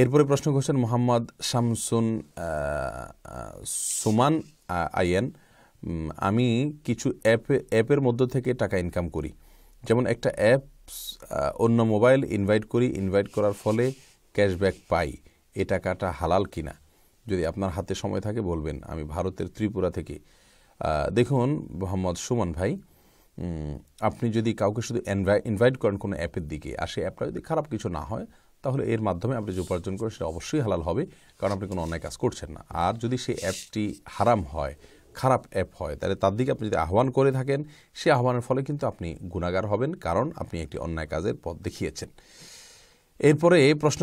এরপরে প্রশ্ন করছেন মোহাম্মদ শামসুন সুমান আইয়েন আমি কিছু অ্যাপ, অ্যাপের মধ্য থেকে টাকা ইনকাম করি। যেমন একটা অ্যাপ অন্য মোবাইল ইনভাইট করি। ইনভাইট করার ফলে ক্যাশব্যাক পাই। এ টাকাটা হালাল কিনা? যদি আপনার হাতে সময় থাকে বলবেন। আমি ভারতের ত্রিপুরা থেকে। দেখুন মোহাম্মদ সুমন ভাই আপনি যদি কাউকে শুধু ইনভাইট করেন কোনো অ্যাপের দিকে, আর সেই অ্যাপটা যদি খারাপ কিছু না হয় তাহলে এর মাধ্যমে আপনি যে উপার্জন করেন সেটা অবশ্যই হালাল হবে, কারণ আপনি কোনো অন্যায় কাজ করছেন না। আর যদি সেই অ্যাপটি হারাম হয়, খারাপ অ্যাপ হয়, তাহলে তার দিকে আপনি যদি আহ্বান করে থাকেন, সে আহ্বানের ফলে কিন্তু আপনি গুণাগার হবেন, কারণ আপনি একটি অন্যায় কাজের পথ দেখিয়েছেন। এরপরে প্রশ্ন